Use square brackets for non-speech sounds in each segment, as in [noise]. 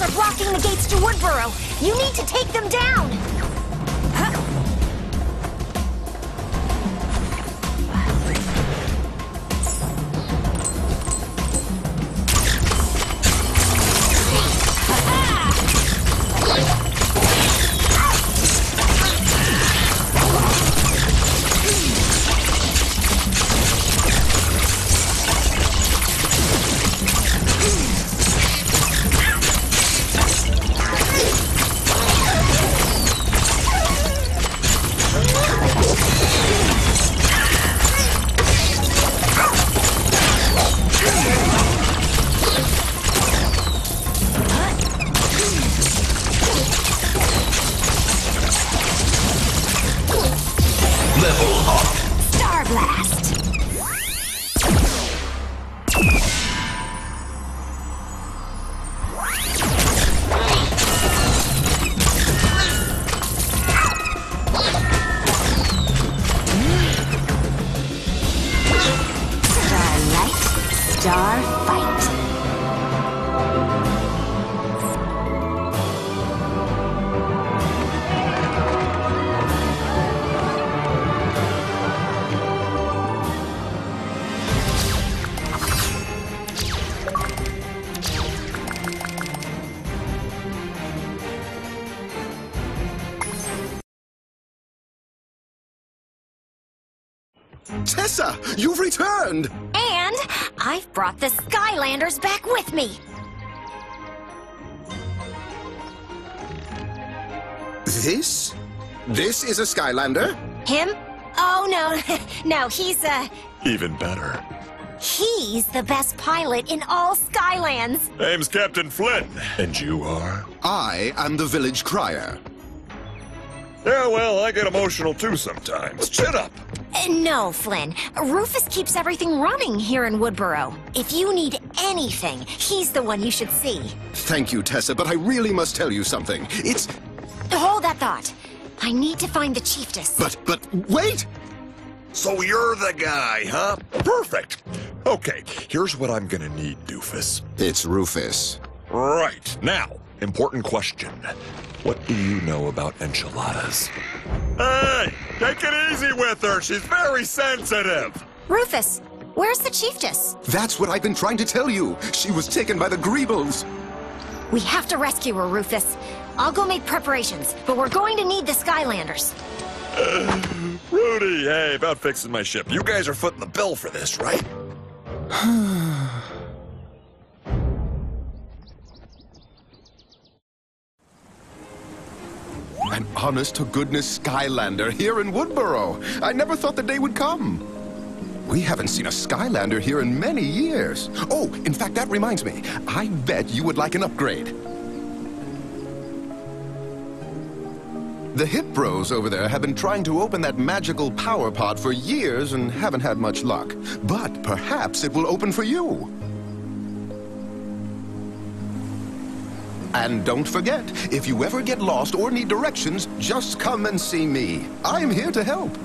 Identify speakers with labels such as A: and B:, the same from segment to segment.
A: Are blocking the gates to Woodburrow. You need to take them down.
B: Tessa, you've returned!
A: And I've brought the Skylanders back with me.
B: This? This is a Skylander?
A: Him? Oh, no. [laughs] no, he's, uh,
C: Even better.
A: he's the best pilot in all Skylands.
C: Name's Captain Flynn. And you are?
B: I am the village crier.
C: Yeah, well, I get emotional too sometimes. Shut up.
A: Uh, no, Flynn. Rufus keeps everything running here in Woodburrow. If you need anything, he's the one you should see.
B: Thank you, Tessa, but I really must tell you something. It's.
A: Hold that thought. I need to find the chieftess.
B: But, but, wait!
C: So you're the guy, huh? Perfect. Okay, here's what I'm gonna need, Doofus.
B: It's Rufus.
C: Right, now, important question. What do you know about enchiladas? Hey, take it easy with her. She's very sensitive.
A: Rufus, where's the chieftess?
B: That's what I've been trying to tell you. She was taken by the Greebles.
A: We have to rescue her, Rufus. I'll go make preparations, but we're going to need the Skylanders.
C: Rudy, hey, about fixing my ship. You guys are footing the bill for this, right?
B: An honest to goodness Skylander here in Woodburrow. I never thought the day would come. We haven't seen a Skylander here in many years. Oh, in fact, that reminds me. I bet you would like an upgrade. The Hip Bros over there have been trying to open that magical power pod for years and haven't had much luck. But perhaps it will open for you. And don't forget, if you ever get lost or need directions, just come and see me. I am here to help.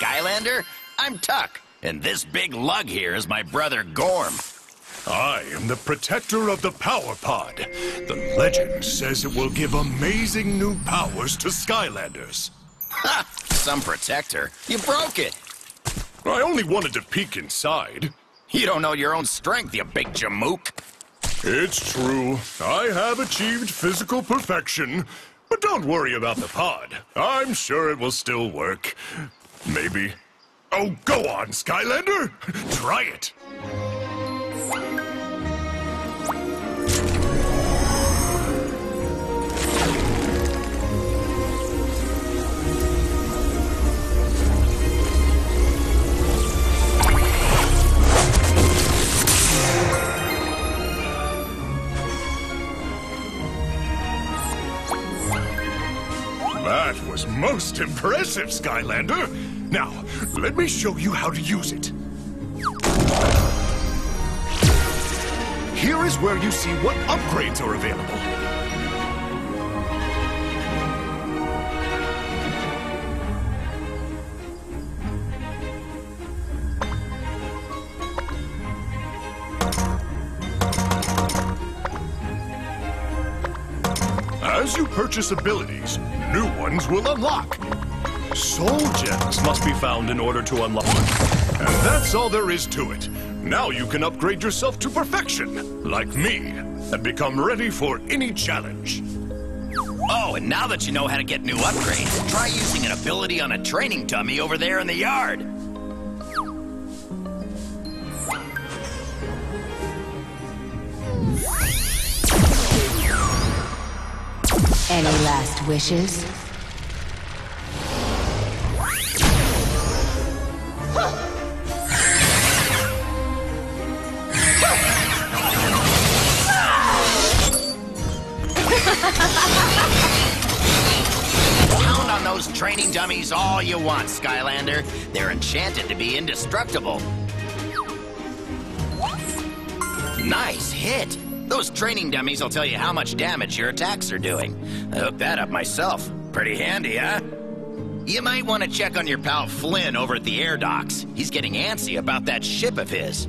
D: Skylander. I'm Tuck, and this big lug here is my brother Gorm.
E: I am the protector of the Power Pod. The legend says it will give amazing new powers to Skylanders.
D: Ha! Some protector. You broke it.
E: I only wanted to peek inside.
D: You don't know your own strength, you big jamook.
E: It's true. I have achieved physical perfection. But don't worry about the pod. I'm sure it will still work. Maybe. Oh, go on, Skylander! [laughs] Try it! That was most impressive, Skylander. Now, let me show you how to use it. Here is where you see what upgrades are available. As you purchase abilities, new ones will unlock. Soul gems must be found in order to unlock. them, And that's all there is to it. Now you can upgrade yourself to perfection, like me, and become ready for any challenge.
D: Oh, and now that you know how to get new upgrades, try using an ability on a training dummy over there in the yard.
F: Any last wishes?
D: Dummies all you want, Skylander. They're enchanted to be indestructible. Nice hit. Those training dummies will tell you how much damage your attacks are doing. I hooked that up myself. Pretty handy, huh? You might want to check on your pal Flynn over at the air docks. He's getting antsy about that ship of his.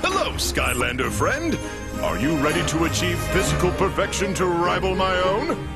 E: Hello, Skylander friend. Are you ready to achieve physical perfection to rival my own?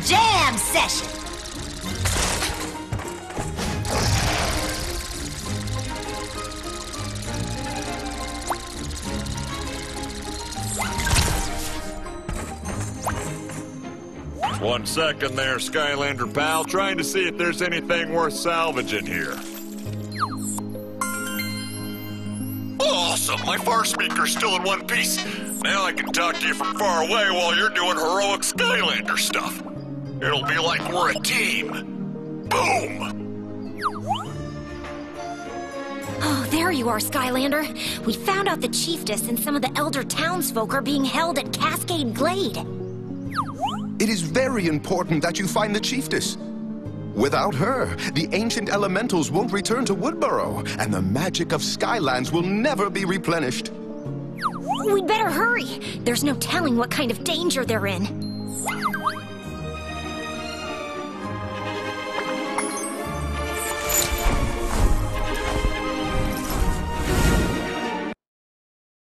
A: jam session.
C: One second there, Skylander pal, trying to see if there's anything worth salvaging here. Awesome! My far speaker's still in one piece. Now I can talk to you from far away while you're doing heroic Skylander stuff. It'll be like we're a team. Boom!
A: Oh, there you are, Skylander. We found out the Chieftess and some of the elder townsfolk are being held at Cascade Glade.
B: It is very important that you find the chieftess. Without her, the ancient elementals won't return to Woodburrow, and the magic of Skylands will never be replenished.
A: We'd better hurry. There's no telling what kind of danger they're in.